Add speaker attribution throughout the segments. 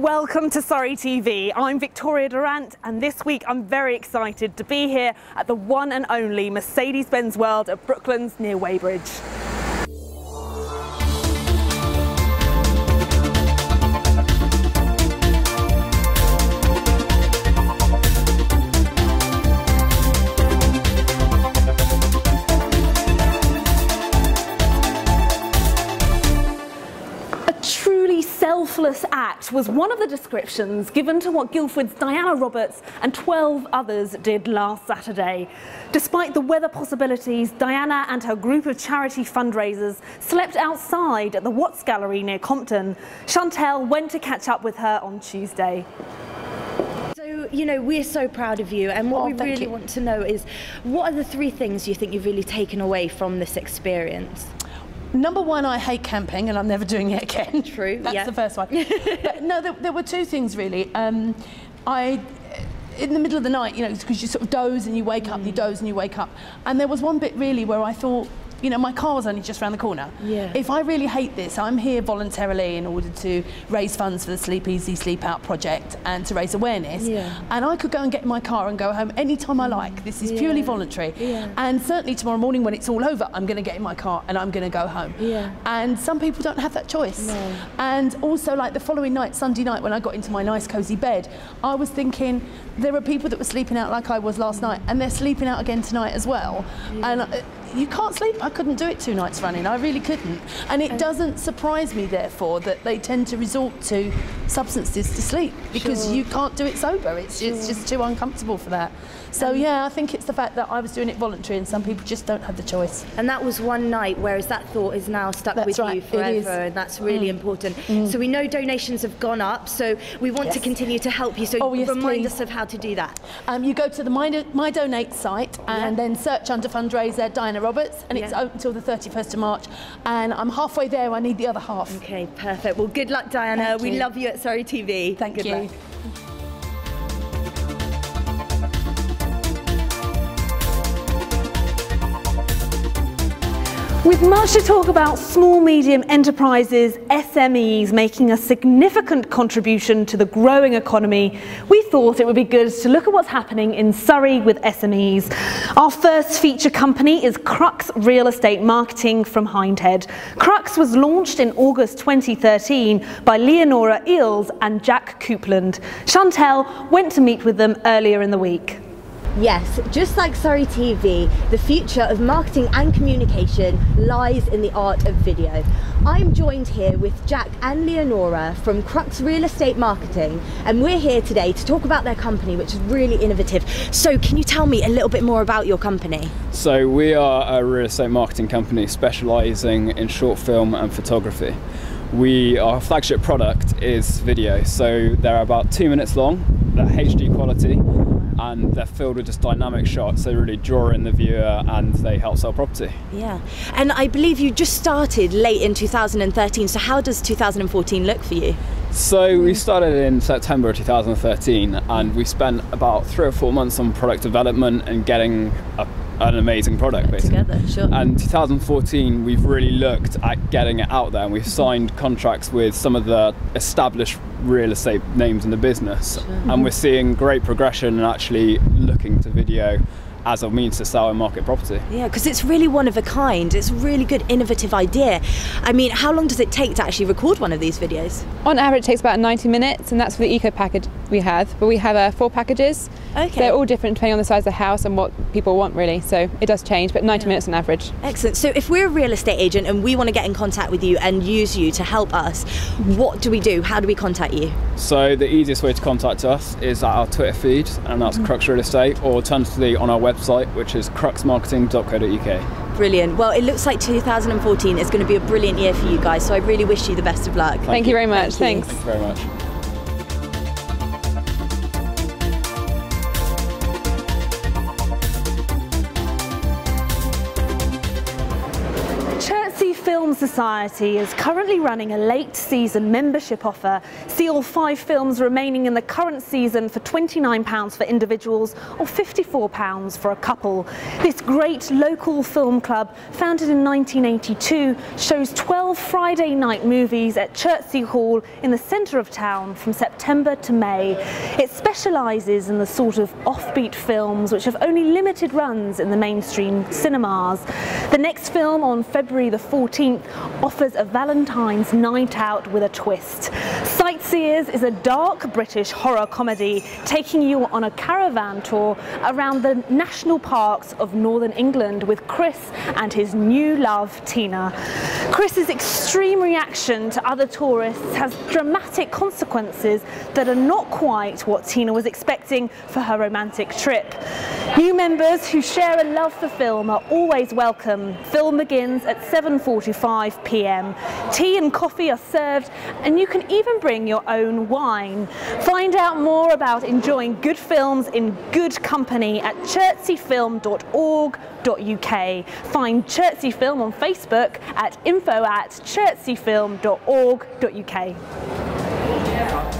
Speaker 1: welcome to Surrey TV. I'm Victoria Durrant, and this week I'm very excited to be here at the one and only Mercedes Benz World at Brooklands near Weybridge. Selfless act was one of the descriptions given to what Guildford's Diana Roberts and 12 others did last Saturday. Despite the weather possibilities, Diana and her group of charity fundraisers slept outside at the Watts Gallery near Compton. Chantel went to catch up with her on Tuesday.
Speaker 2: So, you know, we're so proud of you, and what
Speaker 3: oh,
Speaker 2: we really
Speaker 3: you.
Speaker 2: want to know is what are the three things you think you've really taken away from this experience?
Speaker 3: Number one, I hate camping and I'm never doing it again.
Speaker 2: True.
Speaker 3: That's
Speaker 2: yeah.
Speaker 3: the first one. but no, there, there, were two things really. Um, I in the middle of the night, you know, because you sort of doze and you wake mm. up, you doze and you wake up. And there was one bit really where I thought, you know, my car was only just around the corner.
Speaker 2: Yeah.
Speaker 3: If I really hate this, I'm here voluntarily in order to raise funds for the Sleep Easy Sleep Out project and to raise awareness.
Speaker 2: Yeah.
Speaker 3: And I could go and get in my car and go home anytime I like. This is
Speaker 2: yeah.
Speaker 3: purely voluntary.
Speaker 2: Yeah.
Speaker 3: And certainly tomorrow morning when it's all over, I'm going to get in my car and I'm going to go home.
Speaker 2: Yeah.
Speaker 3: And some people don't have that choice.
Speaker 2: No.
Speaker 3: And also like the following night, Sunday night, when I got into my nice cozy bed, I was thinking there are people that were sleeping out like I was last night and they're sleeping out again tonight as well.
Speaker 2: Yeah.
Speaker 3: And uh, you can't sleep. I couldn't do it two nights running. I really couldn't. And it oh. doesn't surprise me, therefore, that they tend to resort to substances to sleep because
Speaker 2: sure.
Speaker 3: you can't do it sober. It's, sure. it's just too uncomfortable for that. So yeah, I think it's the fact that I was doing it voluntary and some people just don't have the choice.
Speaker 2: And that was one night, whereas that thought is now stuck
Speaker 3: that's
Speaker 2: with
Speaker 3: right.
Speaker 2: you forever, and that's really mm. important. Mm. So we know donations have gone up, so we want
Speaker 3: yes.
Speaker 2: to continue to help you. So
Speaker 3: oh, yes,
Speaker 2: remind
Speaker 3: please.
Speaker 2: us of how to do that.
Speaker 3: Um, you go to the My, My Donate site and then search under fundraiser Diana Roberts, and it's open until the 31st of March. And I'm halfway there. I need the other half.
Speaker 2: Okay, perfect. Well, good luck, Diana.
Speaker 3: Thank
Speaker 2: we
Speaker 3: you.
Speaker 2: love you at Surrey TV.
Speaker 3: Thank
Speaker 2: good
Speaker 3: you.
Speaker 2: Luck.
Speaker 1: With much to talk about small medium enterprises, SMEs making a significant contribution to the growing economy, we thought it would be good to look at what's happening in Surrey with SMEs. Our first feature company is Crux Real Estate Marketing from Hindhead. Crux was launched in August 2013 by Leonora Eels and Jack Coupland. Chantel went to meet with them earlier in the week.
Speaker 2: Yes, just like Surrey TV, the future of marketing and communication lies in the art of video. I'm joined here with Jack and Leonora from Crux Real Estate Marketing, and we're here today to talk about their company, which is really innovative. So, can you tell me a little bit more about your company?
Speaker 4: So, we are a real estate marketing company specialising in short film and photography. We our flagship product is video, so they're about two minutes long, they're HD quality and they're filled with just dynamic shots. They really draw in the viewer and they help sell property.
Speaker 2: Yeah, and I believe you just started late in 2013. So how does 2014 look for you?
Speaker 4: So we started in September 2013 and we spent about three or four months on product development and getting a an amazing product basically.
Speaker 2: Together, sure.
Speaker 4: And 2014, we've really looked at getting it out there, and we've signed contracts with some of the established real estate names in the business,
Speaker 2: sure.
Speaker 4: and we're seeing great progression and actually looking to video as a means to sell and market property.
Speaker 2: Yeah, because it's really one of a kind. It's a really good, innovative idea. I mean, how long does it take to actually record one of these videos?
Speaker 5: On average, it takes about 90 minutes, and that's for the eco package we have. But we have uh, four packages.
Speaker 2: Okay.
Speaker 5: They're all different depending on the size of the house and what people want, really. So it does change, but 90 yeah. minutes on average.
Speaker 2: Excellent. So if we're a real estate agent and we want to get in contact with you and use you to help us, what do we do? How do we contact you?
Speaker 4: So the easiest way to contact us is at our Twitter feed, and that's mm-hmm. Crux Real Estate, or alternatively on our website, which is cruxmarketing.co.uk.
Speaker 2: Brilliant. Well, it looks like 2014 is going to be a brilliant year for you guys, so I really wish you the best of luck.
Speaker 4: Thank,
Speaker 5: Thank you. you very much.
Speaker 2: Thank
Speaker 5: Thanks.
Speaker 4: Thank you very much.
Speaker 1: Society is currently running a late season membership offer. See all five films remaining in the current season for £29 for individuals or £54 for a couple. This great local film club, founded in 1982, shows 12 Friday night movies at Chertsey Hall in the centre of town from September to May. It specialises in the sort of offbeat films which have only limited runs in the mainstream cinemas. The next film on February the 14th offers a Valentine's night out with a twist. Sightseers is a dark British horror comedy taking you on a caravan tour around the national parks of northern England with Chris and his new love Tina. Chris's extreme reaction to other tourists has dramatic consequences that are not quite what Tina was expecting for her romantic trip. New members who share a love for film are always welcome. Film begins at 7.45 pm. Tea and coffee are served and you can even bring your own wine. Find out more about enjoying good films in good company at chertseyfilm.org.uk. Find Chertsey Film on Facebook at info at chertseyfilm.org.uk.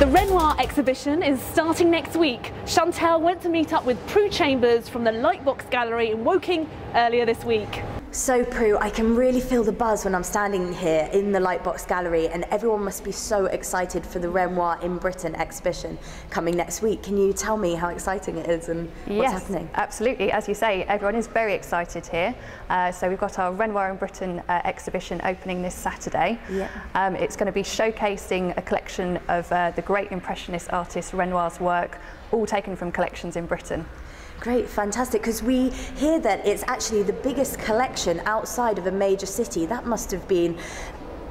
Speaker 1: The Renoir exhibition is starting next week. Chantel went to meet up with Prue Chambers from the Lightbox Gallery in Woking earlier this week.
Speaker 2: So, Prue, I can really feel the buzz when I'm standing here in the Lightbox Gallery, and everyone must be so excited for the Renoir in Britain exhibition coming next week. Can you tell me how exciting it is and what's
Speaker 6: yes,
Speaker 2: happening?
Speaker 6: absolutely. As you say, everyone is very excited here. Uh, so we've got our Renoir in Britain uh, exhibition opening this Saturday.
Speaker 2: Yeah.
Speaker 6: Um, it's going to be showcasing a collection of uh, the great Impressionist artist Renoir's work, all taken from collections in Britain.
Speaker 2: Great, fantastic. Because we hear that it's actually the biggest collection outside of a major city. That must have been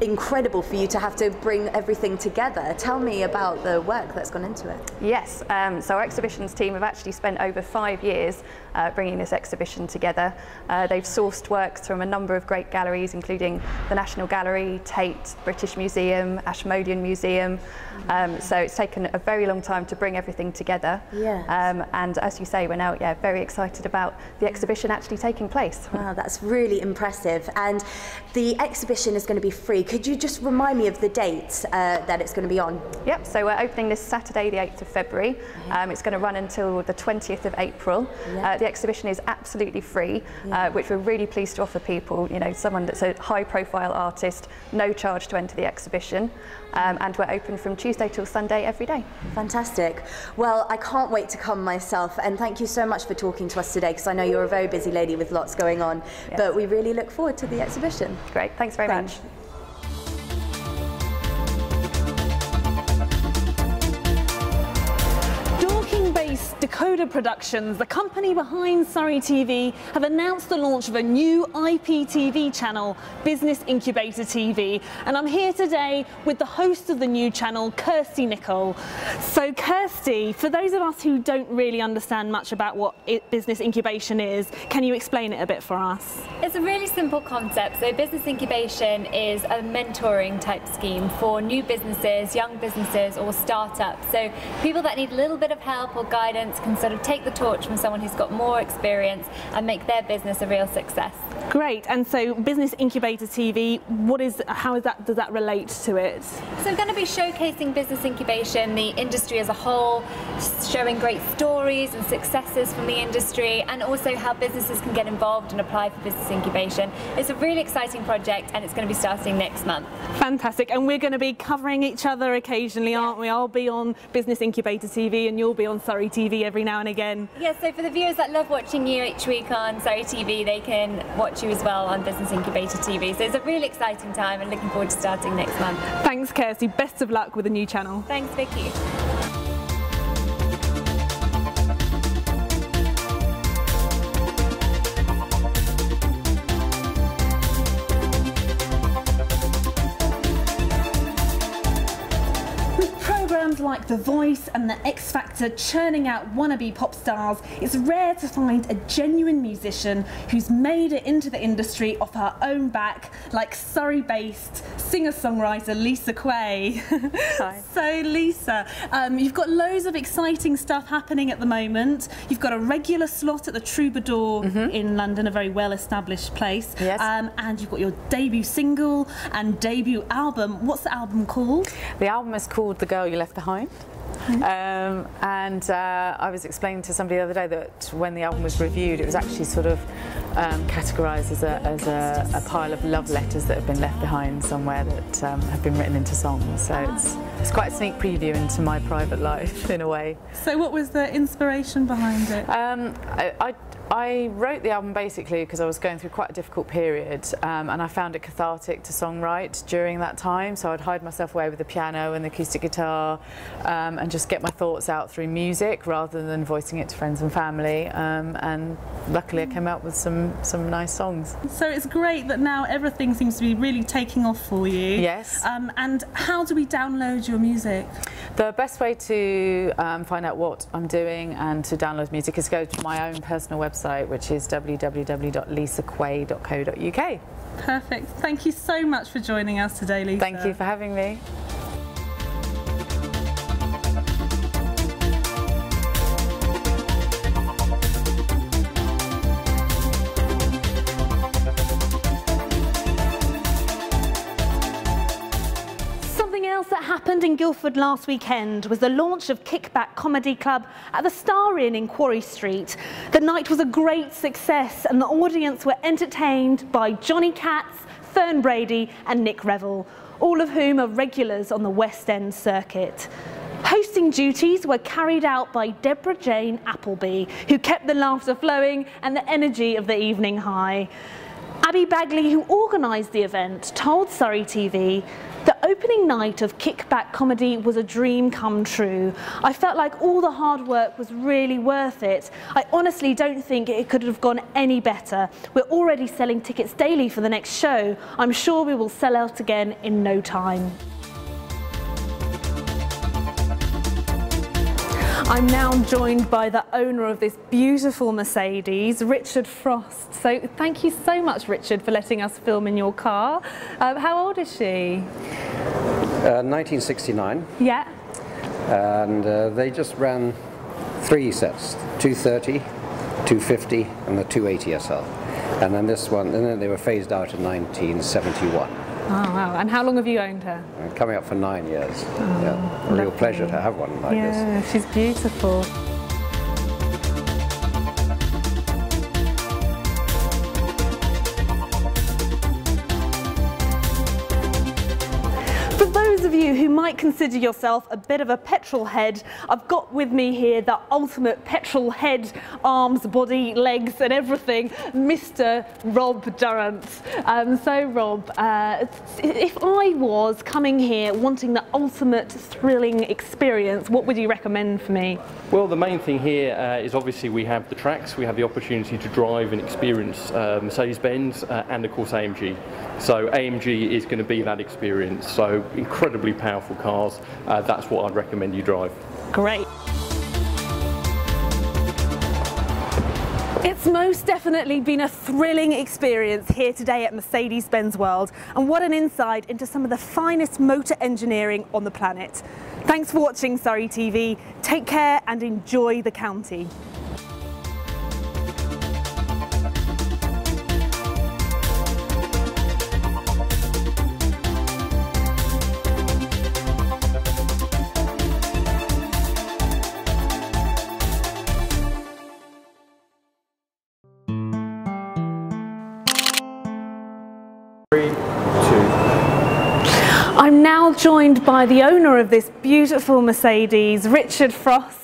Speaker 2: incredible for you to have to bring everything together. Tell me about the work that's gone into it.
Speaker 6: Yes, um, so our exhibitions team have actually spent over five years uh, bringing this exhibition together. Uh, they've sourced works from a number of great galleries, including the National Gallery, Tate, British Museum, Ashmolean Museum. Um, so it's taken a very long time to bring everything together.
Speaker 2: Yes.
Speaker 6: Um, and as you say, we're now yeah, very excited about the exhibition actually taking place.
Speaker 2: Wow, that's really impressive. And the exhibition is going to be free. Could you just remind me of the dates uh, that it's going to be on?
Speaker 6: Yep, so we're opening this Saturday, the 8th of February. Um, it's going to run until the 20th of April.
Speaker 2: Yeah.
Speaker 6: Uh, the exhibition is absolutely free, uh, which we're really pleased to offer people. You know, someone that's a high profile artist, no charge to enter the exhibition. Um, and we're open from Tuesday till Sunday every day.
Speaker 2: Fantastic. Well, I can't wait to come myself. And thank you so much for talking to us today because I know you're a very busy lady with lots going on. But we really look forward to the exhibition.
Speaker 6: Great, thanks very
Speaker 2: Thanks.
Speaker 6: much.
Speaker 1: Dorking-based Decoder Productions, the company behind Surrey TV, have announced the launch of a new IPTV channel, Business Incubator TV. And I'm here today with the host of the new channel, Kirsty Nicol. So Kirsty, for those of us who don't really understand much about what business incubation is, can you explain it a bit for us?
Speaker 7: It's a really simple concept. So, business incubation is a mentoring type scheme for new businesses, young businesses, or startups. So, people that need a little bit of help or guidance can sort of take the torch from someone who's got more experience and make their business a real success.
Speaker 1: Great. And so Business Incubator TV, what is how is that does that relate to it?
Speaker 7: So, I'm going to be showcasing business incubation, the industry as a whole, showing great stories and successes from the industry, and also how businesses can get involved and apply for business incubation. It's a really exciting project, and it's going to be starting next month.
Speaker 1: Fantastic. And we're going to be covering each other occasionally, aren't we? I'll be on Business Incubator TV and you'll be on Surrey TV every now and again.
Speaker 7: Yes, so for the viewers that love watching you each week on Surrey TV, they can watch you as well on Business Incubator TV. So it's a really exciting time and looking forward to starting next month.
Speaker 1: Thanks, Kirsty. Best of luck with the new channel.
Speaker 7: Thanks, Vicky.
Speaker 1: Like The Voice and The X Factor churning out wannabe pop stars, it's rare to find a genuine musician who's made it into the industry off her own back, like Surrey based singer songwriter Lisa Kwei.
Speaker 8: Hi.
Speaker 1: so, Lisa, um, you've got loads of exciting stuff happening at the moment. You've got a regular slot at the Troubadour in London, a very well established place.
Speaker 8: Yes.
Speaker 1: Um, and you've got your debut single and debut album. What's the album called?
Speaker 8: The album is called The Girl You Left Behind home? Um, and uh, I was explaining to somebody the other day that when the album was reviewed, it was actually sort of um, categorised as, a, as a, a pile of love letters that have been left behind somewhere that um, have been written into songs. So it's, it's quite a sneak preview into my private life in a way.
Speaker 1: So, what was the inspiration behind it?
Speaker 8: Um, I, I, I wrote the album basically because I was going through quite a difficult period um, and I found it cathartic to songwrite during that time. So I'd hide myself away with the piano and the acoustic guitar um, and just get my thoughts out through music rather than voicing it to friends and family. Um, and luckily I came out with some, some nice songs.
Speaker 1: So, it's great that now everything seems to be really taking off for you.
Speaker 8: Yes.
Speaker 1: Um, and how do we download your music?
Speaker 8: The best way to um, find out what I'm doing and to download music is go to my own personal website, which is www.lisakwei.co.uk.
Speaker 1: Perfect. Thank you so much for joining us today, Lisa.
Speaker 8: Thank you for having me.
Speaker 1: In Guildford last weekend was the launch of Kickback Comedy Club at the Star Inn in Quarry Street. The night was a great success and the audience were entertained by Johnny Katz, Fern Brady and Nick Revell, all of whom are regulars on the West End circuit. Hosting duties were carried out by Deborah Jane Appleby, who kept the laughter flowing and the energy of the evening high. Abby Bagley, who organised the event, told Surrey TV, the opening night of Kickback Comedy was a dream come true. I felt like all the hard work was really worth it. I honestly don't think it could have gone any better. We're already selling tickets daily for the next show. I'm sure we will sell out again in no time. I'm now joined by the owner of this beautiful Mercedes, Richard Frost. So thank you so much, Richard, for letting us film in your car. Um, how old is she?
Speaker 9: Uh, 1969,
Speaker 1: Yeah.
Speaker 9: and uh, they just ran three sets 230, 250, and the 280 SL. And then this one, and then they were phased out in 1971.
Speaker 1: Oh, wow. And how long have you owned her?
Speaker 9: Uh, coming up for nine years. Oh, yeah, a real pleasure to have one like this.
Speaker 1: yeah, she's beautiful. Consider yourself a bit of a petrol head, I've got with me here the ultimate petrol head, arms, body, legs, and everything, Mr. Rob Durrant. Um, so, Rob, uh, if I was coming here wanting the ultimate thrilling experience, what would you recommend for me?
Speaker 10: Well, the main thing here uh, is obviously we have the tracks, we have the opportunity to drive and experience uh, Mercedes-Benz and of course AMG. So AMG is going to be that experience. So incredibly powerful cars. Uh, that's what I'd recommend you drive.
Speaker 1: Great. It's most definitely been a thrilling experience here today at Mercedes-Benz World and what an insight into some of the finest motor engineering on the planet. Thanks for watching Surrey TV. Take care and enjoy the county. Joined by the owner of this beautiful Mercedes, Richard Frost.